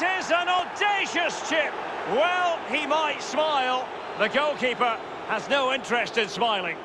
It is an audacious chip. Well, he might smile. The goalkeeper has no interest in smiling.